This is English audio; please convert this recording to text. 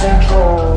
control.